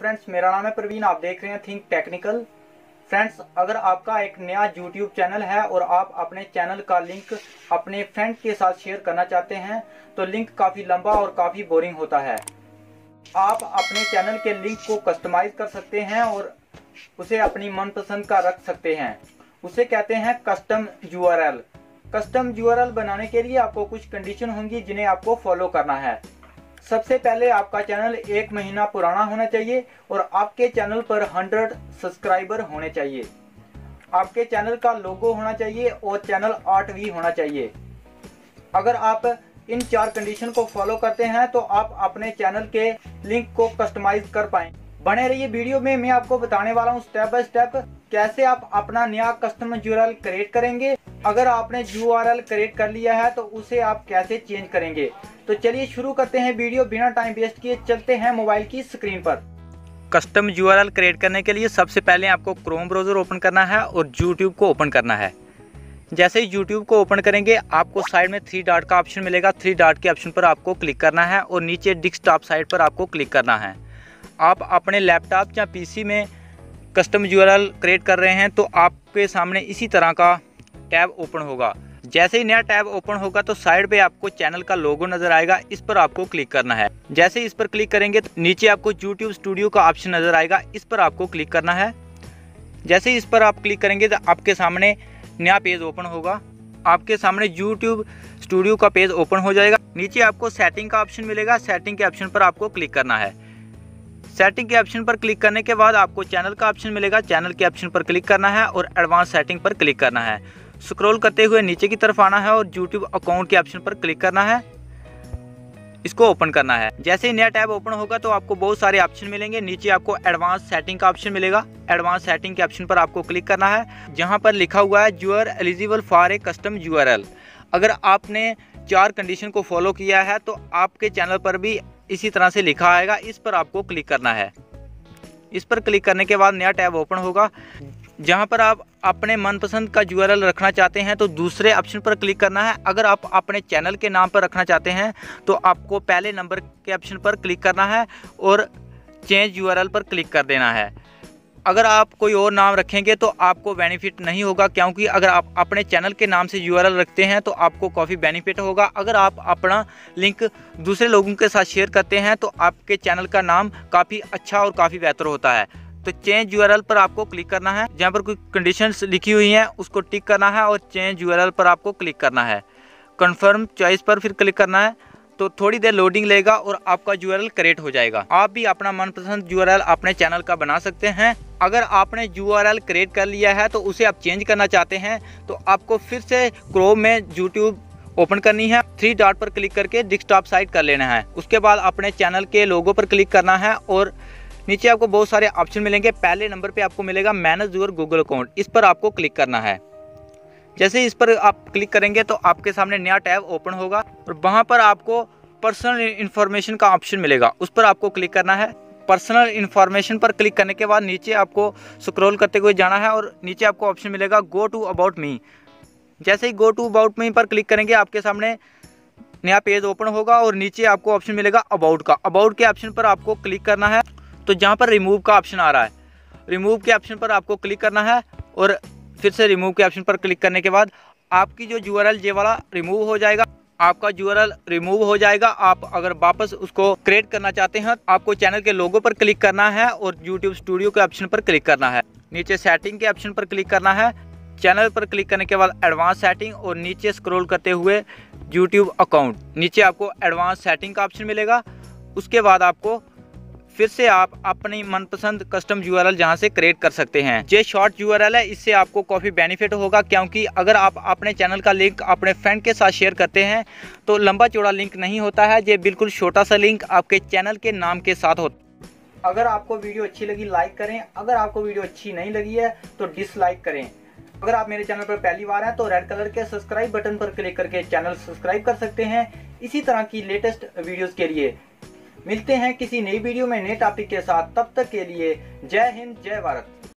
Friends मेरा नाम है प्रवीण, आप देख रहे हैं थिंक टेक्निकल फ्रेंड्स अगर आपका एक नया यूट्यूब चैनल है और आप अपने चैनल का लिंक अपने फ्रेंड के साथ शेयर करना चाहते हैं तो लिंक काफ़ी लंबा और काफ़ी बोरिंग होता है। आप अपने चैनल के लिंक को कस्टमाइज कर सकते हैं और उसे अपनी मनपसंद का रख सकते हैं। उसे कहते हैं कस्टम यू कस्टम यू बनाने के लिए आपको कुछ कंडीशन होंगी जिन्हें आपको फॉलो करना है। सबसे पहले आपका चैनल एक महीना पुराना होना चाहिए और आपके चैनल पर 100 सब्सक्राइबर होने चाहिए। आपके चैनल का लोगो होना चाहिए और चैनल आर्ट भी होना चाहिए। अगर आप इन चार कंडीशन को फॉलो करते हैं तो आप अपने चैनल के लिंक को कस्टमाइज कर पाए बने रहिए वीडियो में, मैं आपको बताने वाला हूँ स्टेप बाय स्टेप कैसे आप अपना नया कस्टमर यूआरएल क्रिएट करेंगे? अगर आपने यू क्रिएट कर लिया है तो उसे आप कैसे चेंज करेंगे? तो चलिए शुरू करते हैं वीडियो बिना टाइम वेस्ट किए। चलते हैं मोबाइल की स्क्रीन पर। कस्टम यू क्रिएट करने के लिए सबसे पहले आपको क्रोम ब्राउज़र ओपन करना है और यूट्यूब को ओपन करना है। जैसे ही यूट्यूब को ओपन करेंगे, आपको साइड में थ्री डॉट का ऑप्शन मिलेगा। थ्री डॉट के ऑप्शन पर आपको क्लिक करना है और नीचे डिस्कटॉप साइड पर आपको क्लिक करना है। आप अपने लैपटॉप या पीसी में कस्टम यू क्रिएट कर रहे हैं तो आपके सामने इसी तरह का टैब ओपन होगा। जैसे ही नया टैब ओपन होगा तो साइड पे आपको चैनल का लोगो नज़र आएगा, इस पर आपको क्लिक करना है। जैसे इस पर क्लिक करेंगे तो नीचे आपको यूट्यूब स्टूडियो का ऑप्शन नज़र आएगा, इस पर आपको क्लिक करना है। जैसे इस पर आप क्लिक करेंगे तो आपके सामने नया पेज ओपन होगा। आपके सामने यूट्यूब स्टूडियो का पेज ओपन हो जाएगा। नीचे आपको सेटिंग का ऑप्शन मिलेगा सेटिंग के ऑप्शन पर आपको क्लिक करना है। सेटिंग के ऑप्शन पर क्लिक करने के बाद आपको चैनल का ऑप्शन मिलेगा। चैनल के ऑप्शन पर क्लिक करना है और एडवांस सेटिंग पर क्लिक करना है। स्क्रॉल करते हुए नीचे की तरफ़ आना है और यूट्यूब अकाउंट के ऑप्शन पर क्लिक करना है। इसको ओपन करना है। जैसे ही नया टैब ओपन होगा तो आपको बहुत सारे ऑप्शन मिलेंगे। नीचे आपको एडवांस सेटिंग का ऑप्शन मिलेगा। एडवांस सेटिंग के ऑप्शन पर आपको क्लिक करना है। जहाँ पर लिखा हुआ है are eligible for a custom U अगर आपने चार कंडीशन को फॉलो किया है तो आपके चैनल पर भी इसी तरह से लिखा आएगा, इस पर आपको क्लिक करना है। इस पर क्लिक करने के बाद नया टैब ओपन होगा। जहाँ पर आप अपने मनपसंद का यू रखना चाहते हैं तो दूसरे ऑप्शन पर क्लिक करना है। अगर आप अपने चैनल के नाम पर रखना चाहते हैं तो आपको पहले नंबर के ऑप्शन पर क्लिक करना है और चेंज यू पर क्लिक कर देना है। अगर आप कोई और नाम रखेंगे तो आपको बेनिफिट नहीं होगा, क्योंकि अगर आप अपने चैनल के नाम से यू रखते हैं तो आपको काफ़ी बेनिफिट होगा। अगर आप अपना लिंक दूसरे लोगों के साथ शेयर करते हैं तो आपके चैनल का नाम काफ़ी अच्छा और काफ़ी बेहतर होता है। तो चेंज यू पर आपको क्लिक करना है। जहाँ पर कोई कंडीशन लिखी हुई हैं, उसको टिक करना है और चेंज यू पर आपको क्लिक करना है। कन्फर्म चॉइस पर फिर क्लिक करना है। तो थोड़ी देर लोडिंग लेगा और आपका यू क्रिएट हो जाएगा। आप भी अपना मनपसंद यू अपने चैनल का बना सकते हैं। अगर आपने यू क्रिएट कर लिया है तो उसे आप चेंज करना चाहते हैं तो आपको फिर से क्रोम में यूट्यूब ओपन करनी है। थ्री डॉट पर क्लिक करके डिस्कटॉप साइट कर लेना है। उसके बाद अपने चैनल के लोगो पर क्लिक करना है और नीचे आपको बहुत सारे ऑप्शन मिलेंगे। पहले नंबर पे आपको मिलेगा मैनेज योर गूगल अकाउंट इस पर आपको क्लिक करना है। जैसे इस पर आप क्लिक करेंगे तो आपके सामने नया टैब ओपन होगा और वहाँ पर आपको पर्सनल इन्फॉर्मेशन का ऑप्शन मिलेगा। उस पर आपको क्लिक करना है। पर्सनल इन्फॉर्मेशन पर क्लिक करने के बाद नीचे आपको स्क्रॉल करते हुए जाना है और नीचे आपको ऑप्शन मिलेगा गो टू अबाउट मी जैसे ही गो टू अबाउट मी पर क्लिक करेंगे, आपके सामने नया पेज ओपन होगा और नीचे आपको ऑप्शन मिलेगा अबाउट का। अबाउट के ऑप्शन पर आपको क्लिक करना है। तो जहाँ पर रिमूव का ऑप्शन आ रहा है। रिमूव के ऑप्शन पर आपको क्लिक करना है और फिर से रिमूव के ऑप्शन पर क्लिक करने के बाद आपकी जो यू जे वाला रिमूव हो जाएगा, आपका यू रिमूव हो जाएगा। आप अगर वापस उसको क्रिएट करना चाहते हैं, आपको चैनल के लोगो पर क्लिक करना है और यूट्यूब स्टूडियो के ऑप्शन पर क्लिक करना है। नीचे सेटिंग के ऑप्शन पर क्लिक करना है। चैनल पर क्लिक करने के बाद एडवांस सेटिंग और नीचे स्क्रॉल करते हुए यूट्यूब अकाउंट नीचे आपको एडवांस सेटिंग का ऑप्शन मिलेगा। उसके बाद आपको फिर से आप अपनी मनपसंद कस्टम यू आर जहाँ से क्रिएट कर सकते हैं। ये शॉर्ट यू है, इससे आपको काफ़ी बेनिफिट होगा क्योंकि अगर आप अपने चैनल का लिंक अपने फ्रेंड के साथ शेयर करते हैं तो लंबा चौड़ा लिंक नहीं होता है, ये बिल्कुल छोटा सा लिंक आपके चैनल के नाम के साथ होता अगर आपको वीडियो अच्छी लगी लाइक करें। अगर आपको वीडियो अच्छी नहीं लगी है तो डिसलाइक करें। अगर आप मेरे चैनल पर पहली बार हैं तो रेड कलर के सब्सक्राइब बटन पर क्लिक करके चैनल सब्सक्राइब कर सकते हैं। इसी तरह की लेटेस्ट वीडियोस के लिए। मिलते हैं किसी नई वीडियो में नए टॉपिक के साथ। तब तक के लिए जय हिंद, जय भारत।